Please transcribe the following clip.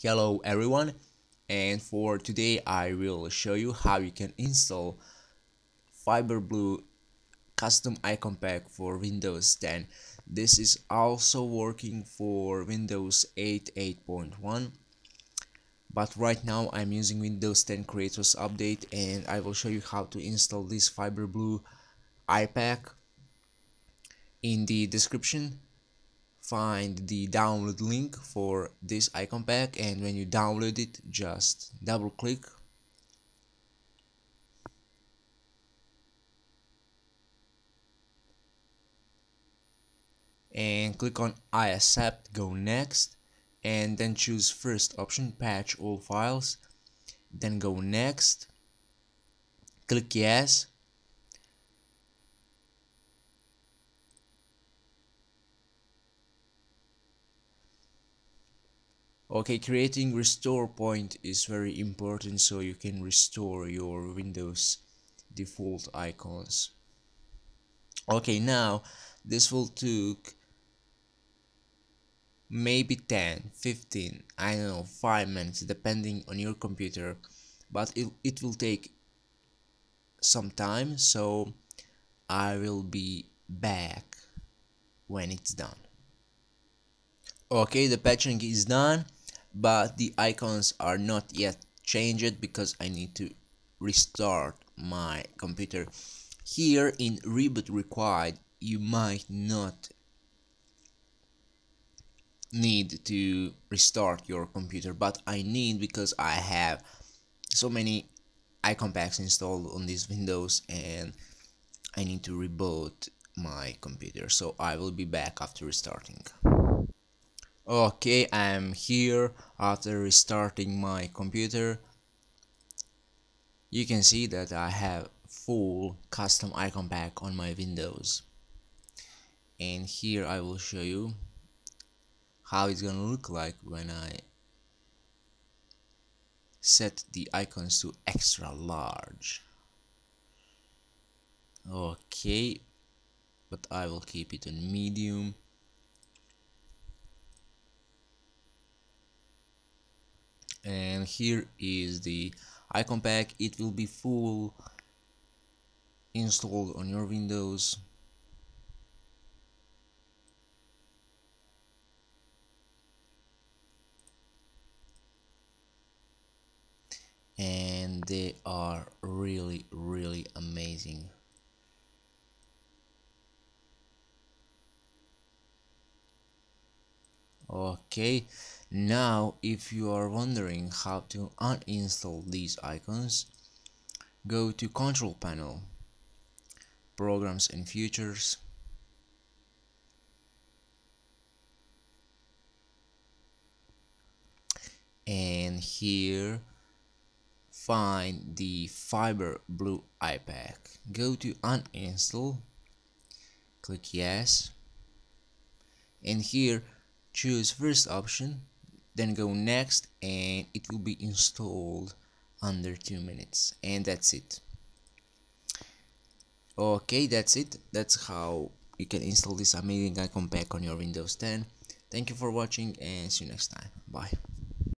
Hello everyone. And for today I will show you how you can install Fiberblue custom icon pack for Windows 10 this is also working for Windows 8 8.1 but right now I'm using Windows 10 Creators Update and I will show you how to install this Fiberblue iPack in the description find the download link for this icon pack and when you download it just double click. And click on I accept go next and then choose first option patch all files then go next click yes okay creating restore point is very important so you can restore your windows default icons. Okay now this will take maybe 10 15 i don't know 5 minutes depending on your computer but it, it will take some time so i will be back when it's done. Okay the patching is done but the icons are not yet changed because I need to restart my computer. Here in reboot required you might not need to restart your computer but I need because I have so many icon packs installed on these windows and I need to reboot my computer. So I will be back after restarting okay I'm here after restarting my computer. You can see that I have full custom icon pack on my windows. And here I will show you how it's gonna look like when I set the icons to extra large. Okay but I will keep it on medium and here is the icon pack. It will be full installed on your windows. And they are really really amazing. Okay now if you are wondering how to uninstall these icons go to control panel programs and features and here find the fiber blue iPack go to uninstall click yes. And here choose first option then go next and it will be installed under two minutes. And that's it. Okay that's it. That's how you can install this amazing icon pack on your windows 10 thank you for watching and see you next time. Bye